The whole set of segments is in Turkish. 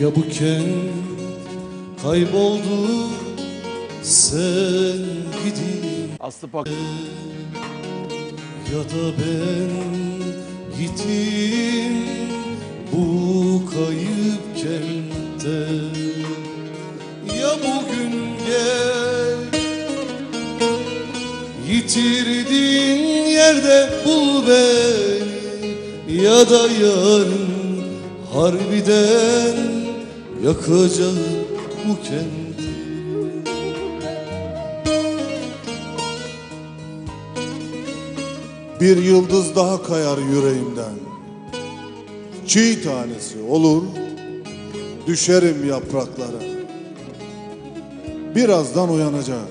Ya bu kent kayboldu sen gidin Aslı Pak. Ya da ben gittim bu kayıp kentte Ya bugün gel Yitirdiğin yerde bul beni Ya da yarın harbiden yakacak bu kenti Bir yıldız daha kayar yüreğimden. Çiğ tanesi olur Düşerim yapraklara. Birazdan uyanacak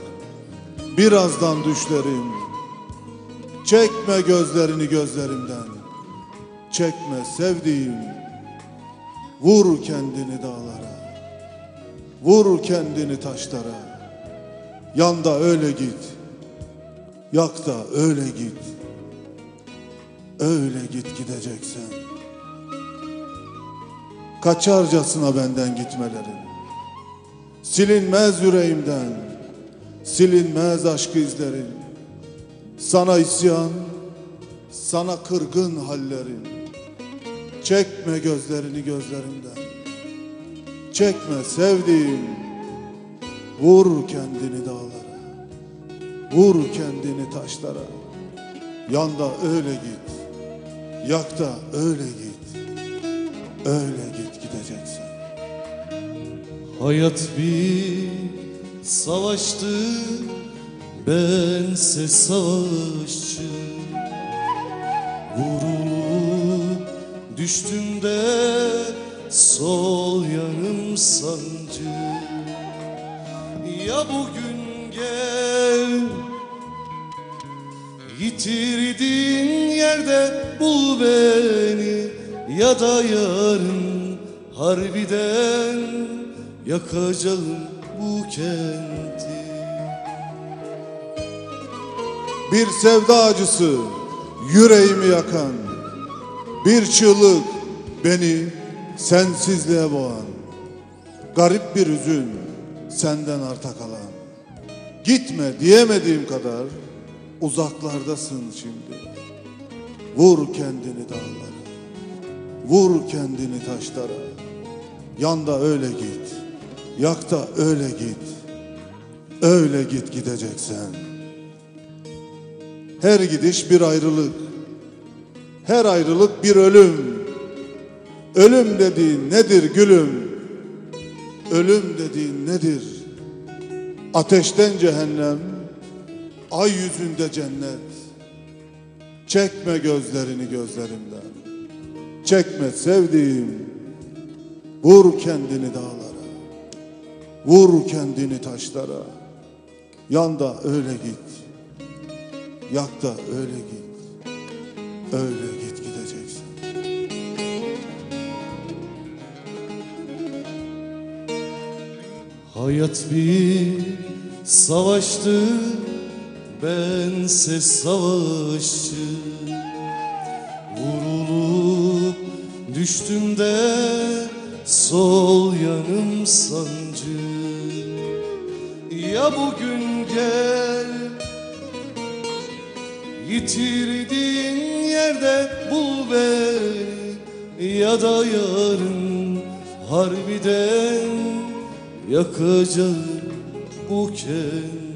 Birazdan düşlerim. Çekme gözlerini gözlerimden Çekme sevdiğim Vur kendini dağlara. Vur kendini taşlara. Yanda öyle git. Yak da öyle git. Öyle git gideceksen. Kaçarcasına benden gitmelerin. Silinmez yüreğimden. Silinmez aşk izlerin. Sana isyan Sana kırgın hallerin Çekme gözlerini gözlerimden Çekme sevdiğim. Vur kendini dağlara. Vur kendini taşlara. Yanda öyle git. Yak da öyle git. Öyle git gideceksin. Hayat bir savaştı. Bense savaşçı. Vurulup düştüm de Sol yanım sancı. Ya bugün gel Yitirdiğin yerde bul beni. Ya da yarın harbiden yakacağım bu kenti. Bir sevda acısı yüreğimi yakan Bir çığlık beni sensizliğe boğan. Garip bir hüzün senden arta kalan. Gitme diyemediğim kadar uzaklardasın şimdi. Vur kendini dağlara Vur kendini taşlara. Yanda öyle git Yak da öyle git Öyle git gideceksen. Her gidiş bir ayrılık. Her ayrılık bir ölüm. Ölüm dediğin nedir gülüm? Ölüm dediğin nedir? Ateşten cehennem, ay yüzünde cennet. Çekme gözlerini gözlerimden. Çekme sevdiğim. Vur kendini dağlara. Vur kendini taşlara. Yanda öyle git. Yak da öyle git. Öyle Hayat bir savaştı Bense savaşçı. Vurulup düştüm de Sol yanım sancı. Ya bugün gel Yitirdiğin yerde bul beni. Ya da yarın harbiden yakacak bu kent